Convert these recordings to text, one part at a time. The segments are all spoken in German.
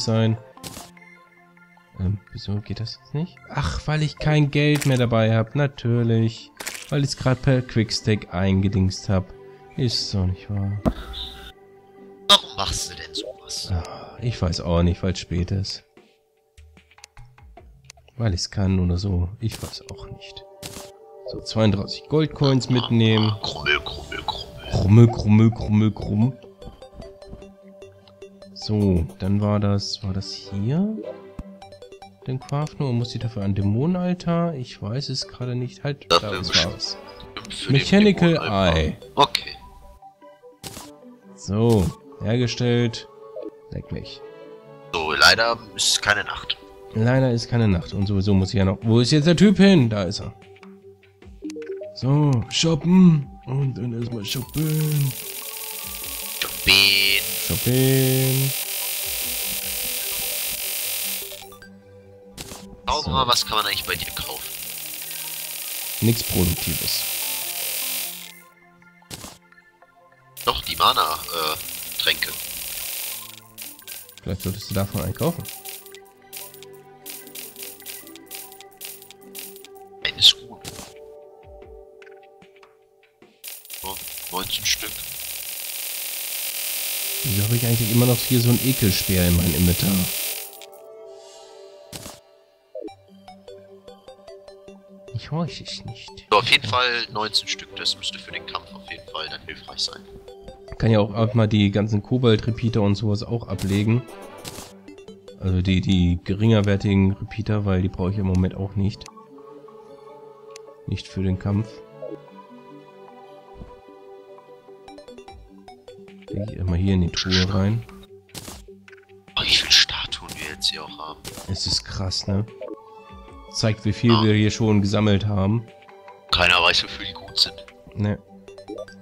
sein. Ähm, wieso geht das jetzt nicht? Ach, weil ich kein Geld mehr dabei habe. Natürlich. Weil ich es gerade per Quickstack eingedingst habe. Ist so nicht wahr. Warum machst du denn sowas? Ah, Ich weiß auch nicht, weil es spät ist. Weil ich es kann oder so. Ich weiß auch nicht. So, 32 Goldcoins mitnehmen. Krummel, krummel, krummel. Krumme, krumme, krumme, krumm. So, dann war das, war das hier? Den Craften und muss ich dafür ein Dämonenaltar? Ich weiß es gerade nicht. Halt, da Dafür war's. Für den Mechanical. Eye. Okay. So, hergestellt. Leck mich. So, leider ist keine Nacht. Leider ist keine Nacht und sowieso muss ich ja noch... Wo ist jetzt der Typ hin? Da ist er. So, shoppen. Und dann erstmal shoppen. Jobben. Shoppen. Schau So. mal, was kann man eigentlich bei dir kaufen? Nichts Produktives. Doch, die Mana-Tränke. Vielleicht solltest du davon einkaufen. Ein ist gut. So, 19 Stück. Wieso habe ich eigentlich immer noch hier so ein Ekelspeer in meinem Inventar? Ich weiß es nicht. So, auf jeden Fall 19 Stück. Das müsste für den Kampf auf jeden Fall dann hilfreich sein. Kann ja auch auch mal die ganzen Kobalt-Repeater und sowas auch ablegen. Also die, die geringerwertigen Repeater, weil die brauche ich im Moment auch nicht. Nicht für den Kampf. Lege ich immer hier in die Truhe rein. Oh, wie viele Statuen wir jetzt hier auch haben. Es ist krass, ne? Zeigt, wie viel Ah. wir hier schon gesammelt haben. Keiner weiß, wofür die gut sind. Ne.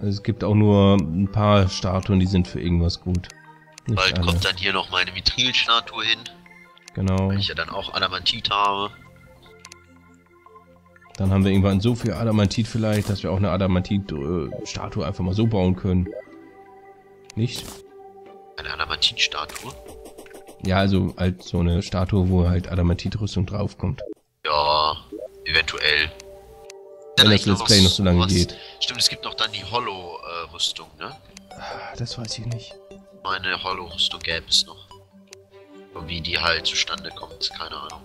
Also es gibt auch nur ein paar Statuen, die sind für irgendwas gut. Nicht Bald alle. kommt dann hier noch meine Mithril-Statue hin, Genau. weil ich ja dann auch Adamantit habe. Dann haben wir irgendwann so viel Adamantit vielleicht, dass wir auch eine Adamantit-Statue einfach mal so bauen können. Nicht? Eine Adamantit-Statue. Ja, also halt so eine Statue, wo halt Adamantit-Rüstung draufkommt. Ja, eventuell. Wenn das Let's Play noch so lange geht. Stimmt, es gibt noch dann die Hollow-Rüstung, ne? Ah, Das weiß ich nicht. Meine Hollow-Rüstung gäbe es noch. Und wie die halt zustande kommt, keine Ahnung.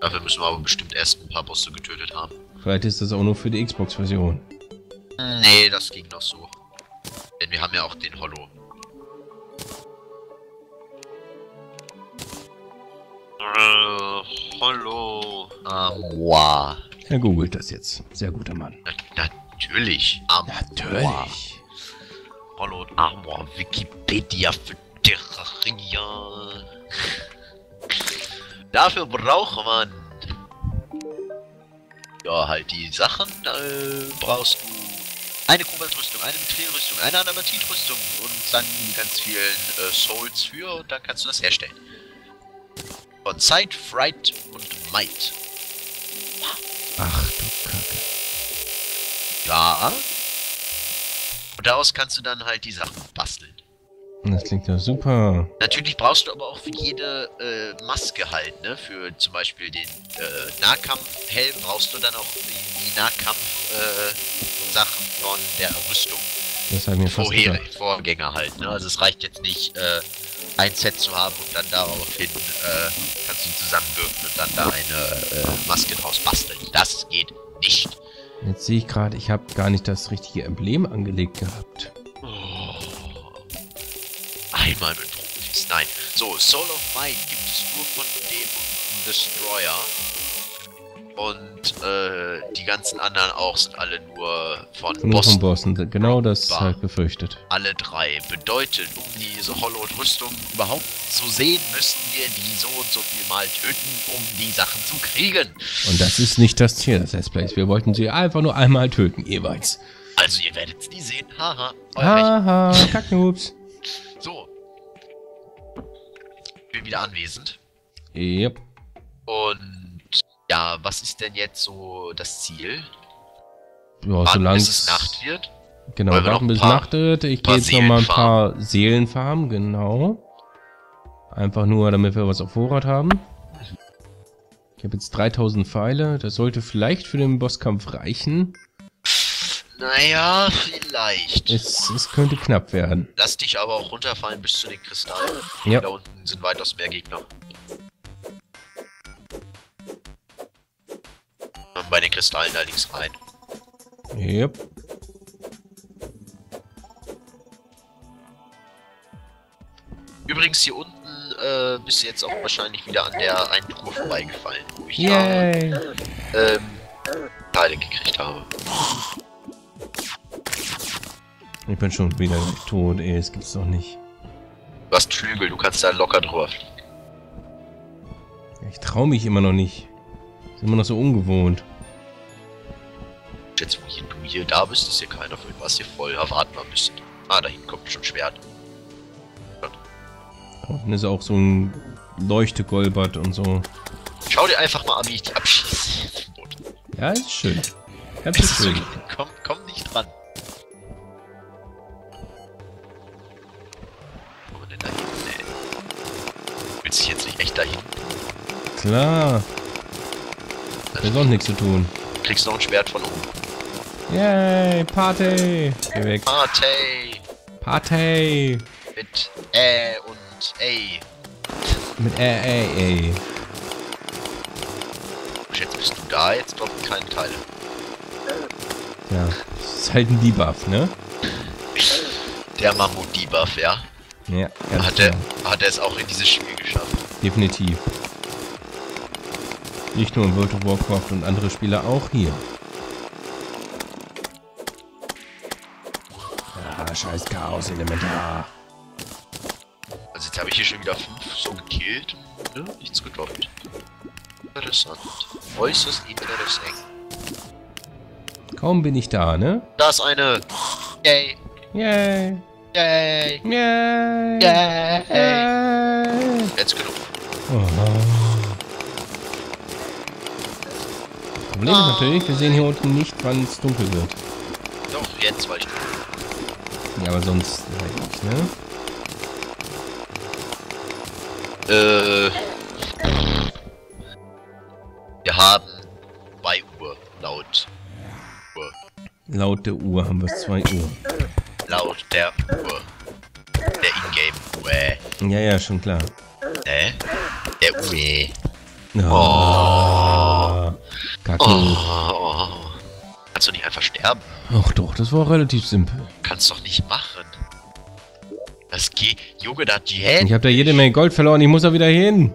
Dafür müssen wir aber bestimmt erst ein paar Bosse getötet haben. Vielleicht ist das auch nur für die Xbox-Version. Nee, das ging noch so. Denn wir haben ja auch den Hollow. Äh, Hollow. Amoa. Er googelt das jetzt. Sehr guter Mann. Na, natürlich. Amoa. Natürlich. Hollow Armor Wikipedia für Terraria. Dafür braucht man ja halt die Sachen. Äh, brauchst du eine Kobaltrüstung, eine Mithril-Rüstung, eine Adamantit-Rüstung und dann ganz vielen äh, Souls für und dann kannst du das herstellen. Von Zeit, Fright und Might. Ach du Kacke. Ja. Und daraus kannst du dann halt die Sachen basteln. Das klingt ja super. Natürlich brauchst du aber auch für jede äh, Maske halt, ne? Für zum Beispiel den äh, Nahkampfhelm brauchst du dann auch die, die Nahkampf-Sachen äh, von der Rüstung. Das mir fast Vorher. Vorgänger halt, ne? Also es reicht jetzt nicht, äh, ein Set zu haben und dann daraufhin äh, kannst du ihn zusammenwirken und dann da eine äh, Maske draus basteln. Das geht nicht. Jetzt sehe ich gerade, ich habe gar nicht das richtige Emblem angelegt gehabt. Oh. Einmal mit Profis. Nein. So, Soul of Might gibt es nur von dem Destroyer. Und äh, die ganzen anderen auch sind alle nur von Nur Bossen. von Bossen. Genau das Bar. halt befürchtet. Alle drei. Bedeutet, um diese Hollow-Rüstung überhaupt zu sehen, müssten wir die so und so viel mal töten, um die Sachen zu kriegen. Und das ist nicht das Ziel des Let's Plays. Wir wollten sie einfach nur einmal töten, jeweils. Also ihr werdet es nie sehen. Haha. Haha, Kacknoobs. So. Bin wieder anwesend. Yep. Und ja, was ist denn jetzt so das Ziel? Ja, solange bis es Nacht wird? Genau, warten bis Nacht wird. Ich gehe jetzt noch mal ein paar Seelen farmen, genau. Einfach nur, damit wir was auf Vorrat haben. Ich habe jetzt 3000 Pfeile. Das sollte vielleicht für den Bosskampf reichen. Naja, vielleicht. Es, es könnte knapp werden. Lass dich aber auch runterfallen bis zu den Kristallen. Ja. Da unten sind weitaus mehr Gegner. Und bei den Kristallen da links rein. Yep. Übrigens hier unten äh, bist du jetzt auch wahrscheinlich wieder an der einen Truhe vorbeigefallen, wo ich Yay. da ähm, Teile gekriegt habe. Ich bin schon wieder tot, ey, das gibt's doch nicht. Du hast Flügel, du kannst da locker drüber fliegen. Ich trau mich immer noch nicht. Ist immer noch so ungewohnt. Jetzt, wo hier, du hier da bist, ist hier keiner für was hier voll erwarten wir müssen. Ah, da hinten kommt schon Schwert. Unten ist auch so ein Leuchtegolbert und so. Schau dir einfach mal an, wie ich die abschieße. Ja, ist schön. Ganz schön. komm, komm nicht dran. Wo denn da hinten, ey? Willst du dich jetzt nicht echt dahin? Klar. Ist auch nichts zu tun. Du kriegst noch ein Schwert von oben. Yay, Party. Geh weg. Party! Party. Mit Ä und Ey. Mit äh, ey, ey. Jetzt bist du da, jetzt droppen keine Teile. Ja, das ist halt ein Debuff, ne? Der Mammut-Debuff, ja? Ja, ganz Hat er, klar. hat er es auch in dieses Spiel geschafft. Definitiv. Nicht nur in World of Warcraft und andere Spieler, auch hier. Ah, scheiß Chaos-Elementar. Also jetzt habe ich hier schon wieder fünf so gekillt. Ne? Nichts gedroppt. Interessant. Äußerst interessant. Kaum bin ich da, ne? Da ist eine. Yay. Yay. Yay. Yay. Yay. Yay. Jetzt genug. Oh. Problem ist natürlich, wir sehen hier unten nicht, wann es dunkel wird. Doch, jetzt, weil ich. Ja, aber sonst halt ne? Äh. Wir haben 2 Uhr laut. Uhr. Laut der Uhr haben wir es 2 Uhr. Laut der Uhr. Der Ingame-Uhr. Ja, ja, schon klar. Ne? Der Uhr. Oh. Kacke. Oh, oh. Kannst du nicht einfach sterben? Ach doch, das war relativ simpel. Kannst doch nicht machen. Das geht. Junge, da die Hände. Ich habe da jede Menge Gold verloren, ich muss da wieder hin.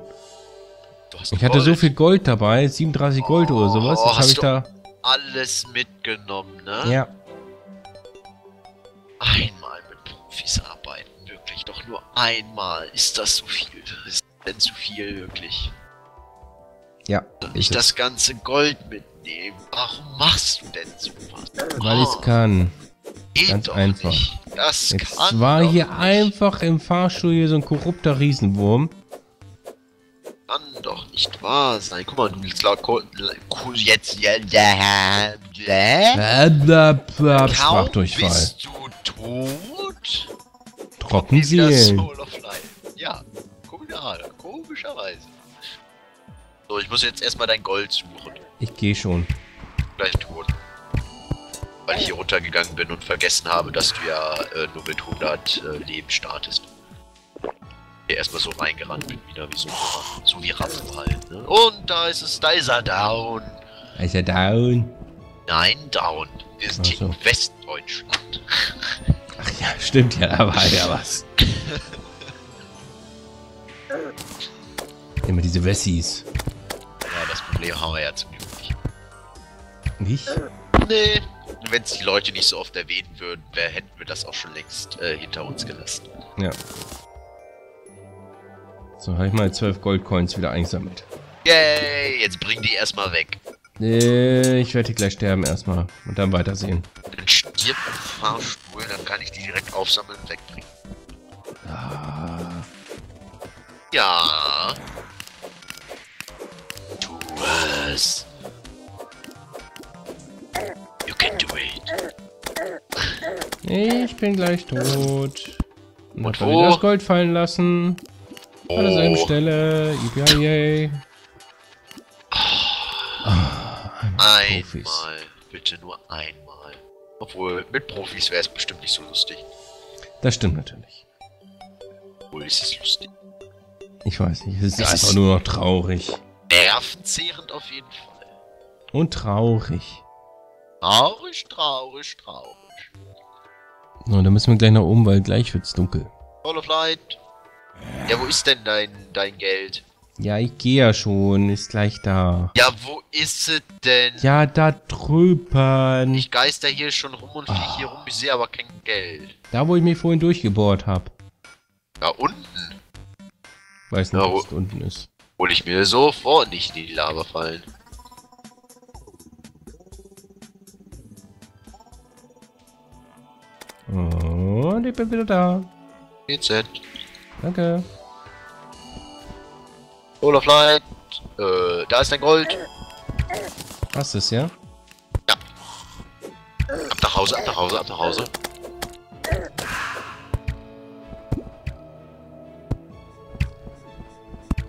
Ich hatte so viel Gold dabei, 37 Gold oder sowas. Oh, Jetzt habe ich da. alles mitgenommen, ne? Ja. Einmal mit Profis arbeiten, wirklich. Doch nur einmal. Ist das so viel? Ist denn zu viel, wirklich? Ja. Nicht ist es. das ganze Gold mitnehmen. Warum machst du denn sowas? Weil ich Oh, es kann. geht ganz doch einfach. Nicht. Das Jetzt kann war hier nicht. einfach im Fahrstuhl hier so ein korrupter Riesenwurm. Kann doch nicht wahr sein. Guck mal, du willst laut jetzt. Äh, Kaum Sprachdurchfall. bist du tot? Of Life. Ja, komischerweise. So, ich muss jetzt erstmal dein Gold suchen. Ich gehe schon. Gleich tun. Weil ich hier runtergegangen bin und vergessen habe, dass du ja äh, nur mit 100 äh, Leben startest. Hier erstmal so reingerannt bin wieder, wie so, so wie Rappen halt. Ne? Und da ist es, da ist er down. Ist er down? Nein, down. Wir sind hier so. in Westdeutschland. Ach ja, stimmt ja, da war ja was. Immer diese Wessis. Ja, das Problem haben wir ja zum Glück nicht. Nicht? Nee. Wenn es die Leute nicht so oft erwähnen würden, wär, hätten wir das auch schon längst äh, hinter uns gelassen. Ja. So, habe ich mal 12 Goldcoins wieder eingesammelt. Yay, jetzt bring die erstmal weg. Äh, ich werde gleich sterben erstmal und dann weitersehen. Dann stirbt im Fahrstuhl, dann kann ich die direkt aufsammeln und wegbringen. Ah, Ja. Es. You can do it. ich bin gleich tot. Und wieder das Gold fallen lassen. An derselben Stelle. Yippie einmal Profis. Einmal. Bitte nur einmal. Obwohl, mit Profis wäre es bestimmt nicht so lustig. Das stimmt natürlich. Obwohl, ist es lustig. Ich weiß nicht, es ist Es einfach ist- nur noch traurig. Nervenzehrend auf jeden Fall. Und traurig. Traurig, traurig, traurig. So, dann müssen wir gleich nach oben, weil gleich wird's dunkel. Call of Light. Ja, wo ist denn dein, dein Geld? Ja, ich gehe ja schon, ist gleich da. Ja, wo ist es denn? Ja, da drüben. Ich geister hier schon rum und fliege hier rum, ich sehe aber kein Geld. Da, wo ich mich vorhin durchgebohrt habe. Da unten Weiß nicht, Ja, wo- was da unten ist. Hol ich mir sofort nicht in die Lava fallen. Und ich bin wieder da. GZ. Danke. Of Light. Äh, da ist dein Gold. Hast es, ja? Ab nach Hause, ab nach Hause, ab nach Hause.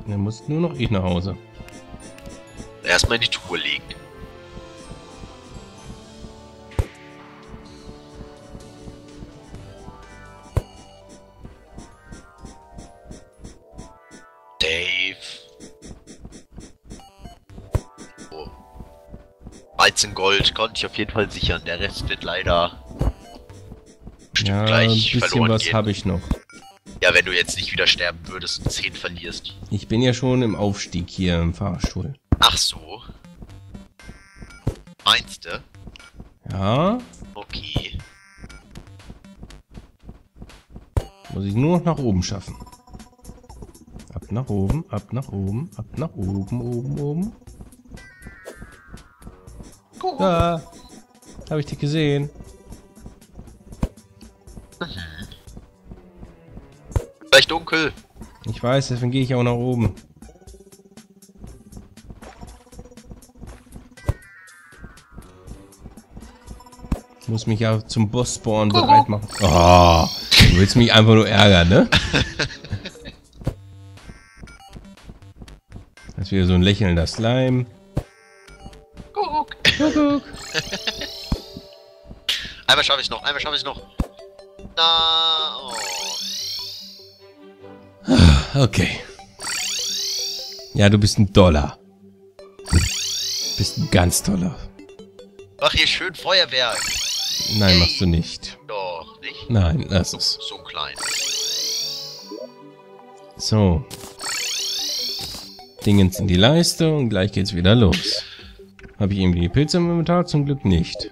Dann muss nur noch ich nach Hause. Erstmal in die Truhe legen. Dave. So. 13 Gold konnte ich auf jeden Fall sichern. Der Rest wird leider bestimmt Ja, ein bisschen verloren was habe ich noch. Ja, wenn du jetzt nicht wieder sterben würdest und 10 verlierst. Ich bin ja schon im Aufstieg hier im Fahrstuhl. Ach so. Meinst du? Ja, Okay. muss ich nur noch nach oben schaffen. Ab nach oben, ab nach oben, ab nach oben, oben, oben. Da, habe ich dich gesehen. Dunkel. Ich weiß, deswegen gehe ich auch nach oben. Ich muss mich ja zum Boss-Spawn bereit machen. Oh, du willst mich einfach nur ärgern, ne? Das ist wieder so ein lächelnder Slime. Guck. Kuckuck. Einmal schaffe ich noch, einmal schaffe ich noch. Na, Okay. Ja, du bist ein Dollar. Bist ein ganz toller. Mach hier schön Feuerwerk. Nein, machst du nicht. Doch, nicht? Nein, lass es. So klein. So. Dingens in die Leiste und gleich geht's wieder los. Habe ich irgendwie die Pilze im Inventar? Zum Glück nicht.